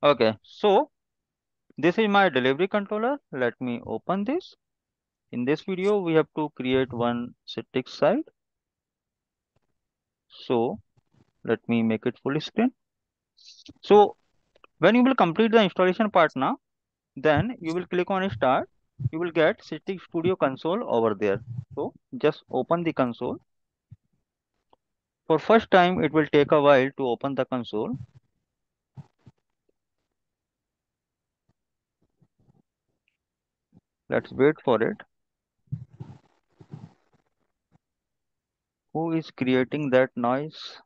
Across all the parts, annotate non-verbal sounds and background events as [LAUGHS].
Okay, so this is my delivery controller. Let me open this. In this video, we have to create one Citrix site. So let me make it full screen. So when you will complete the installation part now, then you will click on start. You will get Citrix Studio console over there. So just open the console. For first time, it will take a while to open the console. Let's wait for it. Who is creating that noise?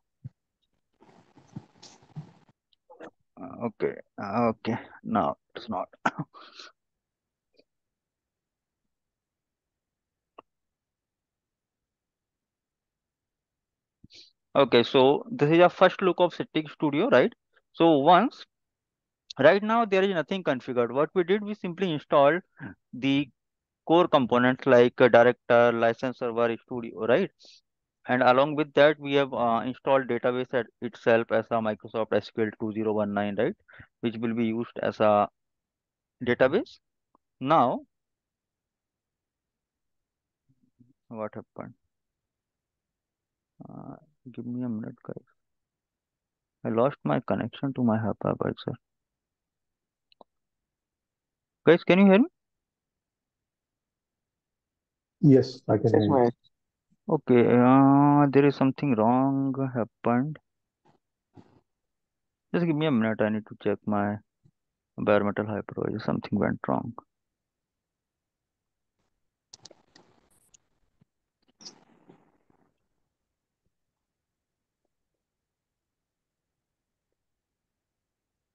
Uh, okay, uh, okay, no, it's not. [COUGHS] Okay, so this is a first look of Citrix Studio, right? So once, right now there is nothing configured. What we did, we simply installed the core components like director, license server, studio, right? And along with that, we have uh, installed database at itself as a Microsoft SQL 2019, right? Which will be used as a database. Now, what happened? Uh, give me a minute, guys. I lost my connection to my hypervisor. Guys, can you hear me? Yes, I can Yes, hear you. Okay, uh, there is something wrong happened. Just give me a minute. I need to check my bare metal hypervisor. Something went wrong.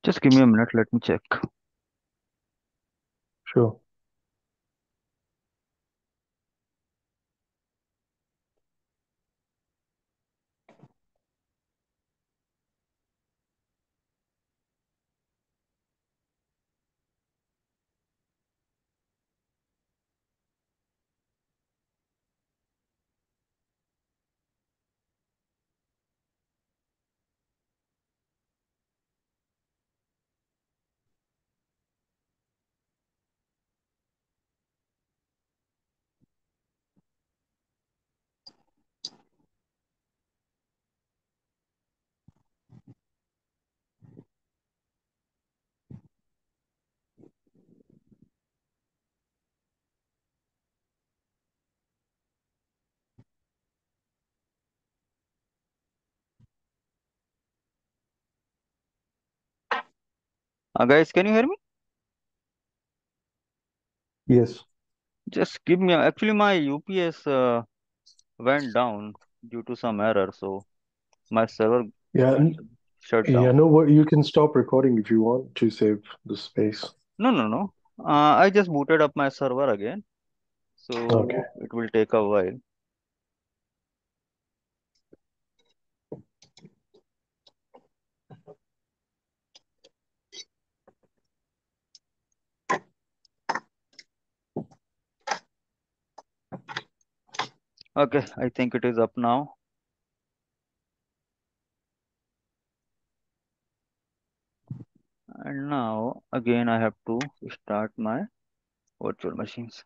Just give me a minute. Let me check. Sure. Uh, guys, can you hear me? Yes. Just give me. Actually, my UPS uh, went down due to some error, so my server Yeah. shut Yeah. No, what you can stop recording if you want to save the space. No, no, no. Uh, I just booted up my server again, so Okay. it will take a while. Okay, I think it is up now. And now again I have to start my virtual machines.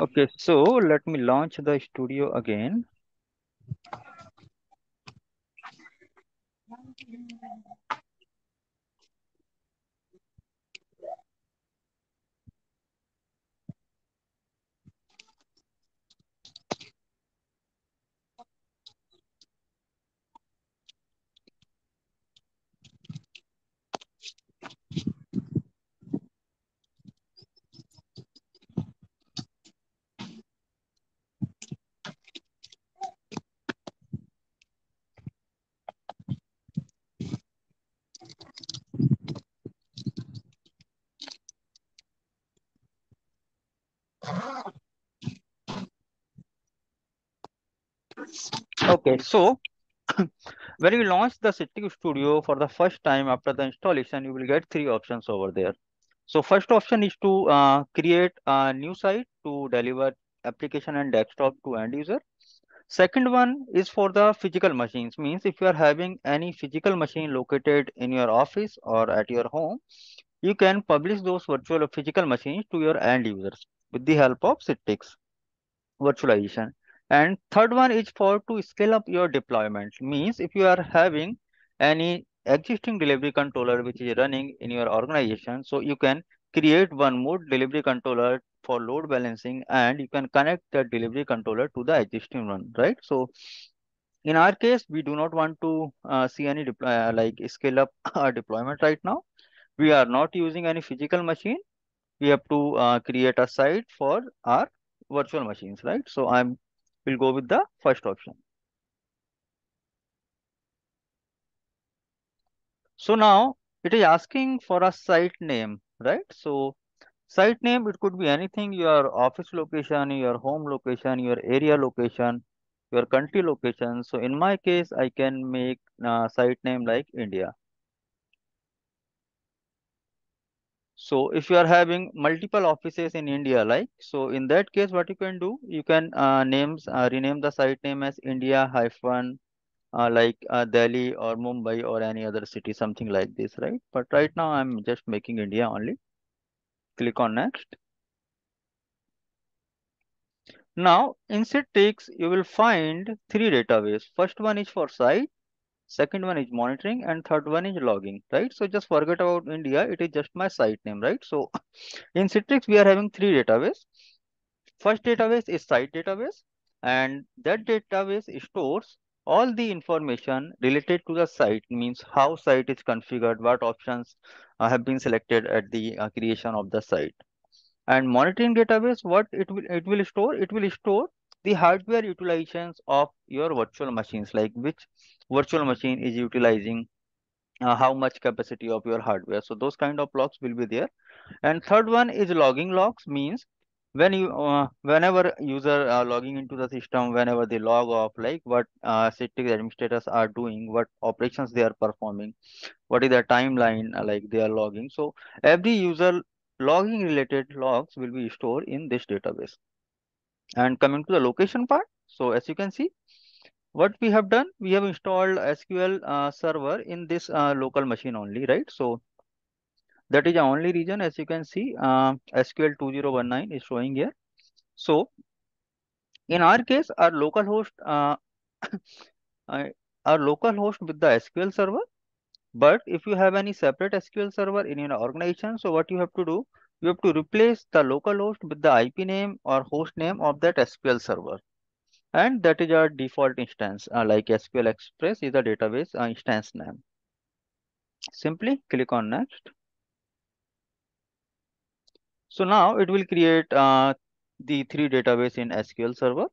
Okay, so let me launch the studio again. Okay, [LAUGHS] so [COUGHS] when you launch the Citrix Studio for the first time after the installation, you will get three options over there. So first option is to uh, create a new site to deliver application and desktop to end user. Second one is for the physical machines, means if you are having any physical machine located in your office or at your home, you can publish those virtual or physical machines to your end users with the help of Citrix virtualization. And third one is for to scale up your deployment. Means if you are having any existing delivery controller which is running in your organization, so you can create one more delivery controller for load balancing and you can connect that delivery controller to the existing one, right? So in our case, we do not want to uh, see any uh, like scale up [LAUGHS] our deployment right now. We are not using any physical machine. We have to uh, create a site for our virtual machines, right? So I'm will go with the first option. So now it is asking for a site name, right? So site name, it could be anything, your office location, your home location, your area location, your country location. So in my case, I can make uh, site name like India. So if you are having multiple offices in India, like, so in that case, what you can do, you can uh, names, uh, rename the site name as India hyphen uh, like uh, Delhi or Mumbai or any other city, something like this, right? But right now I'm just making India only. Click on next. Now in Citrix, you will find three database. First one is for site, second one is monitoring, and third one is logging, right? So just forget about India. It is just my site name, right? So [LAUGHS] in Citrix, we are having three database. First database is site database, and that database stores all the information related to the site means how site is configured what options uh, have been selected at the uh, creation of the site and monitoring database what it will it will store it will store the hardware utilizations of your virtual machines like which virtual machine is utilizing uh, how much capacity of your hardware. So those kind of logs will be there. And third one is logging logs means when you uh, whenever user uh, logging into the system whenever they log off like what uh, administrators are doing what operations they are performing what is the timeline uh, like they are logging. So every user logging related logs will be stored in this database and coming to the location part so as you can see what we have done we have installed sql uh, server in this uh, local machine only right? So that is the only reason as you can see uh, sql 2019 is showing here. So in our case our local host uh, [COUGHS] our local host with the sql server. But if you have any separate sql server in your organization so what you have to do you have to replace the local host with the ip name or host name of that sql server. And that is our default instance uh, like sql express is the database uh, instance name. Simply click on next. So now it will create uh, the three database in sql server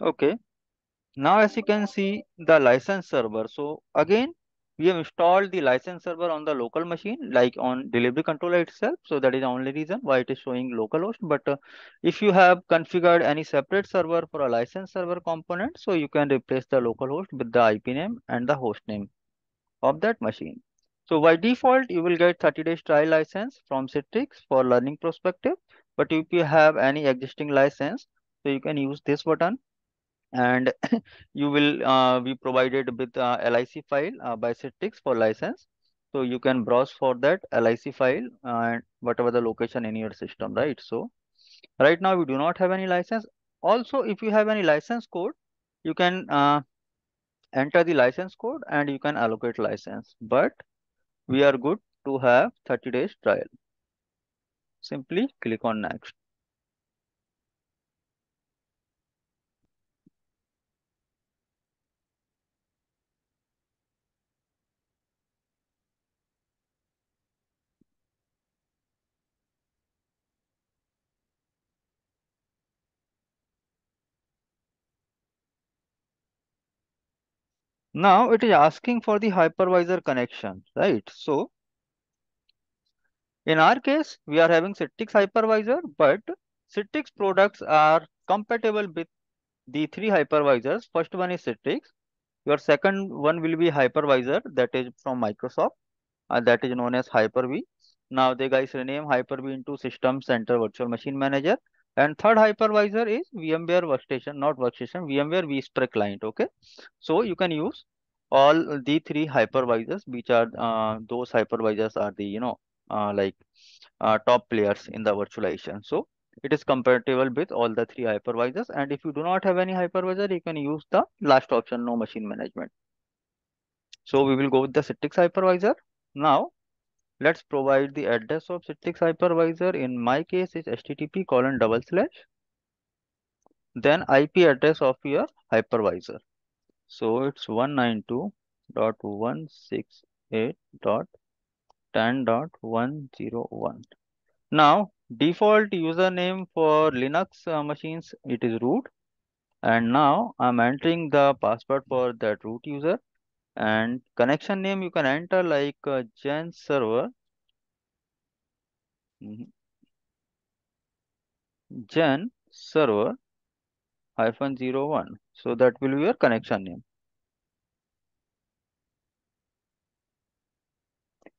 okay. Now as you can see the license server. So again we have installed the license server on the local machine like on delivery controller itself. So that is the only reason why it is showing localhost. But uh, if you have configured any separate server for a license server component so you can replace the localhost with the ip name and the host name of that machine. So by default you will get 30 days trial license from citrix for learning perspective. But if you have any existing license so you can use this button and [LAUGHS] you will uh, be provided with a LIC file uh, by Citrix for license. So you can browse for that LIC file and whatever the location in your system, right? So right now we do not have any license. Also, if you have any license code, you can uh, enter the license code and you can allocate license. But we are good to have 30 days trial. Simply click on next. Now it is asking for the hypervisor connection, right? So in our case, we are having Citrix hypervisor, but Citrix products are compatible with the three hypervisors. First one is Citrix. Your second one will be hypervisor that is from Microsoft uh, that is known as Hyper-V. Now they guys rename Hyper-V into System Center Virtual Machine Manager. And third hypervisor is VMware Workstation, not Workstation, VMware vSphere Client. Okay, so you can use all the three hypervisors, which are uh, those hypervisors are the you know uh, like uh, top players in the virtualization. So it is compatible with all the three hypervisors. And if you do not have any hypervisor, you can use the last option, no machine management. So we will go with the Citrix hypervisor. Now let's provide the address of Citrix hypervisor. In my case, is HTTP colon double slash. Then IP address of your hypervisor. So it's 192.168.10.101. Now default username for Linux uh, machines, it is root. And now I'm entering the password for that root user and connection name you can enter like uh, Xen server. Xen server hyphen 01 so that will be your connection name.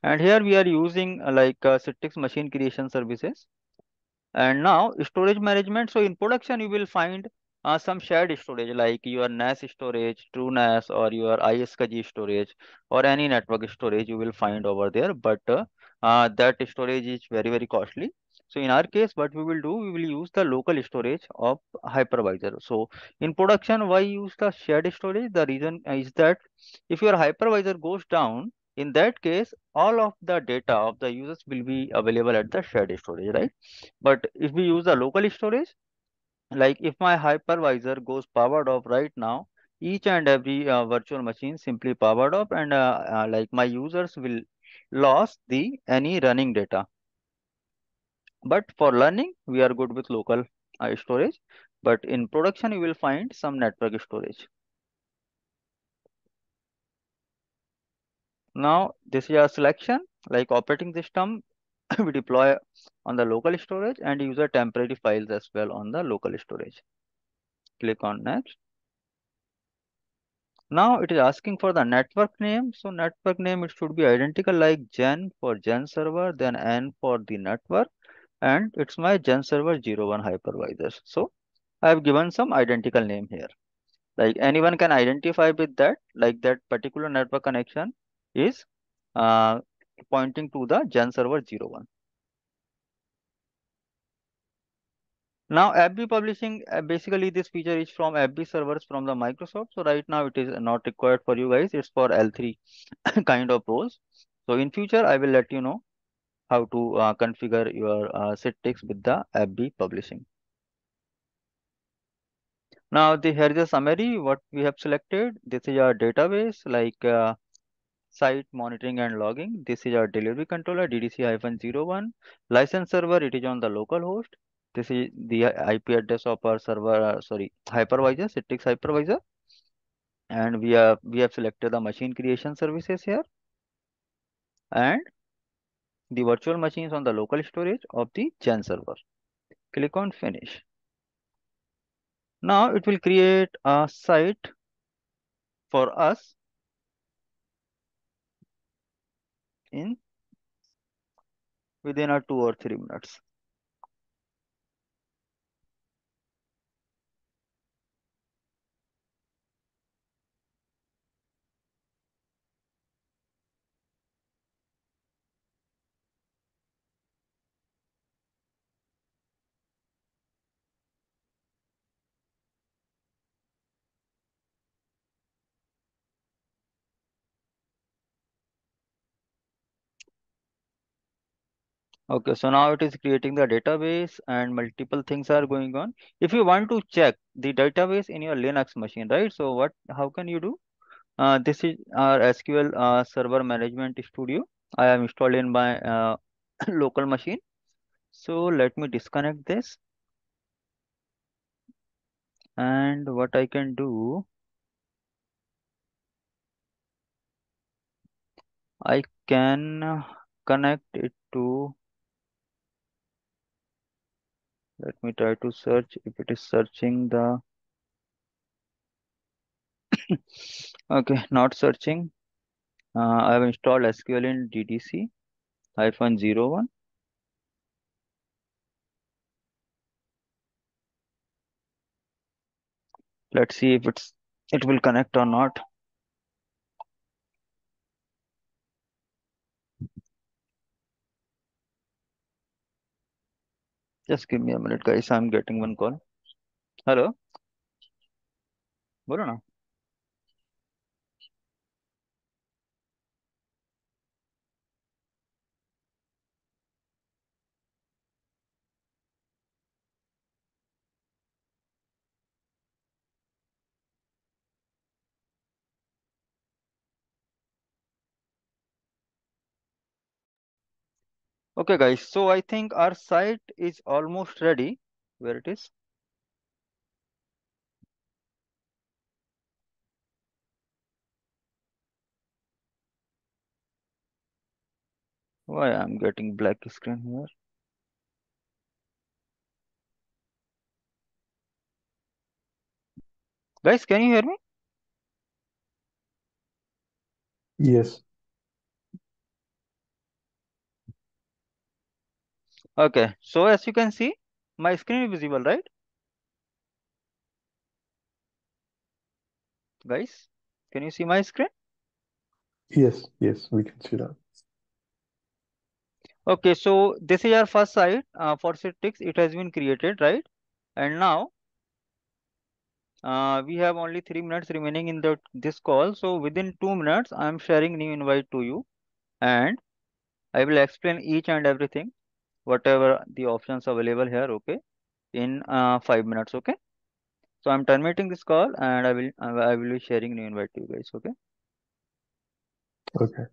And here we are using uh, like uh, Citrix machine creation services. And now storage management. So in production you will find uh, some shared storage like your NAS storage, TrueNAS or your iSCSI storage or any network storage you will find over there. But uh, uh, that storage is very, very costly. So in our case, what we will do, we will use the local storage of hypervisor. So in production, why use the shared storage? The reason is that if your hypervisor goes down, in that case, all of the data of the users will be available at the shared storage, right? But if we use the local storage, like if my hypervisor goes powered off right now each and every uh, virtual machine simply powered off and uh, uh, like my users will lose the any running data. But for learning we are good with local uh, storage. But in production you will find some network storage. Now this is a selection like operating system we deploy on the local storage and user temporary files as well on the local storage. Click on next. Now it is asking for the network name. So network name, it should be identical like Xen for Xen server, then n for the network. And it's my Xen server 01 hypervisor. So I have given some identical name here. Like anyone can identify with that, like that particular network connection is uh, pointing to the Xen server 01. Now App-V publishing, uh, basically this feature is from App-V servers from the Microsoft. So right now it is not required for you guys. It's for L3 [COUGHS] kind of roles. So in future, I will let you know how to uh, configure your uh, Citrix with the App-V publishing. Now the, here is a summary what we have selected. This is our database like uh, site monitoring and logging. This is our delivery controller DDC-01. License server, it is on the local host. This is the IP address of our server, uh, sorry, hypervisor, Citrix hypervisor. and we have we have selected the machine creation services here and the virtual machine is on the local storage of the Xen server click on finish now it will create a site for us in within a two or three minutes Okay, so now it is creating the database and multiple things are going on. If you want to check the database in your Linux machine, right? So what, how can you do? Uh, this is our SQL uh, Server Management Studio. I am installed in my uh, [COUGHS] local machine. So let me disconnect this. And what I can do, I can connect it to Let me try to search if it is searching the [COUGHS] okay, not searching. Uh, I have installed SQL in DDC hyphen zero one. Let's see if it's it will connect or not. Just give me a minute, guys. I'm getting one call. Hello. बोलो ना Okay, guys. So I think our site is almost ready. Where it is? Why I'm getting black screen here? Guys, can you hear me? Yes. Okay. So as you can see, my screen is visible, right? Guys, can you see my screen? Yes, yes, we can see that. Okay, so this is our first site uh, for Citrix. It has been created, right? And now uh, we have only three minutes remaining in the this call. So within two minutes, I am sharing new invite to you, and I will explain each and everything, whatever the options available here. Okay, in uh, five minutes. Okay. So I'm terminating this call, and I will I will be sharing new invite to you guys. Okay. Okay.